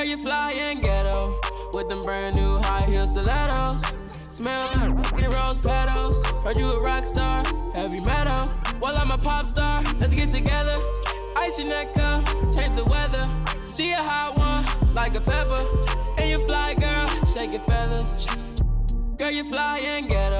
Girl, you fly and ghetto with them brand new high heel stilettos. Smell like rose petals. Heard you a rock star, heavy metal. Well, I'm a pop star. Let's get together. Ice your neck up, change the weather. She a hot one, like a pepper. And you fly, girl, shake your feathers. Girl, you fly and ghetto